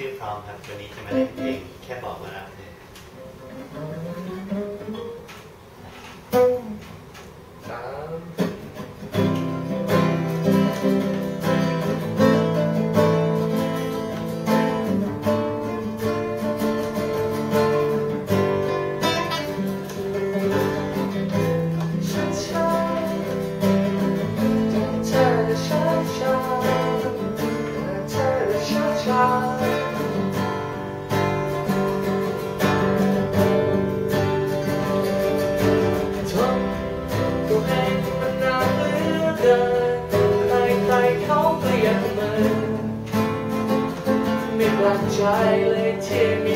ชื่อพร้อมครับ ตัวนี้จะมาเล่นเพลงแค่บอกว่า กลั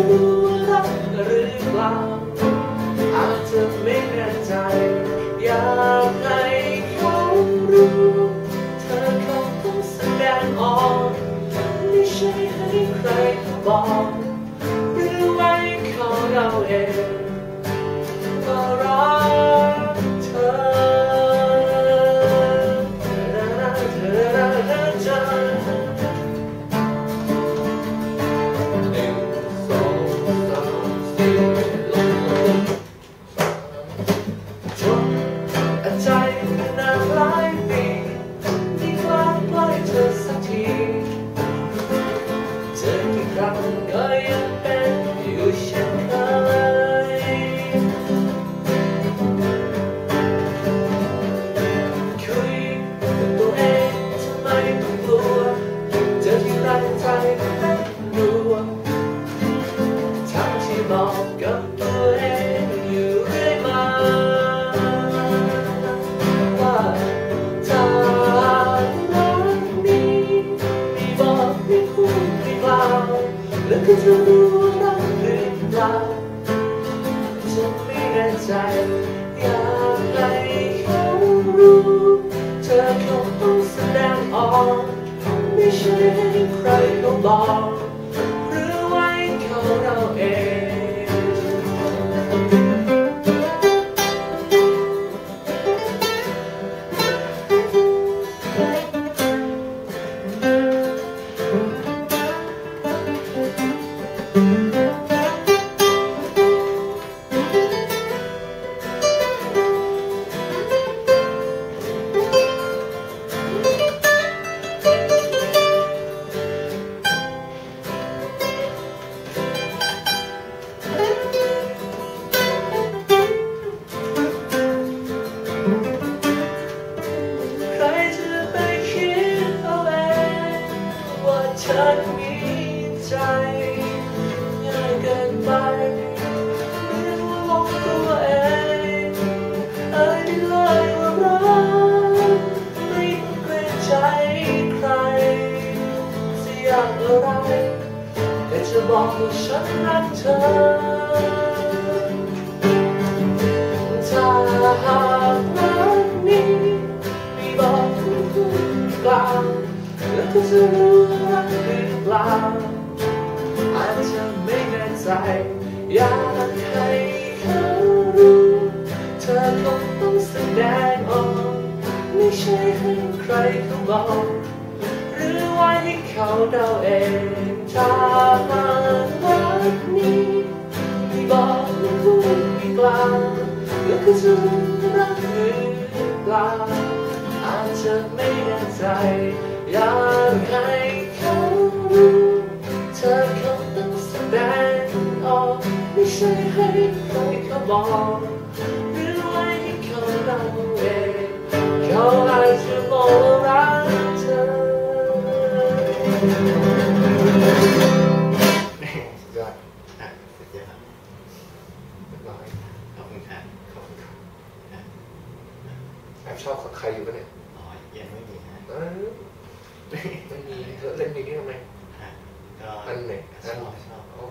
แล้วก็จะรู้ว่ารักหรือเปล่าอาจจะไม่แน่ใจ อยากให้เขารู้ เธอเขาต้องแสดงออก ไม่ใช่ให้ใครเขาบอกหรือไว้เขาเราเอง แล้วก็จะรู้รักหรือเปล่าฉันไม่แน่ใจอยากให้เขารู้ เธอคงต้องแสดงออกไม่ใช่ให้ใครเขาบอก ใบอกว่าฉันรักเธอ ถ้าหากรักนี้ไม่บอกไม่พูดกล่าวแล้วก็จะรู้ว่าหรือเปล่าอาจจะไม่แน่ใจอยากให้เขารู้ เธอคงต้องแสดงออก ไม่ใช่ให้ใครเขาบอก หรือไว้ให้เขาเดาเอง ถ้าหากรักนี้ไม่บอกไม่พูดไม่กล่าวแล้วก็จะรักหรือเปล่าอาจจะไม่แน่ใจอยากให้เขารู้เธอคงต้องแสดงออกไม่ใช่ให้ใครเขาบอก อบชอบใครอยู่ปะเนี่ยอ๋อยังไม่มีฮะเออไม่มีเธอเล่นเพลงนี้ทำไมฮะก็อันไหนชอันอบชอบอ๋อ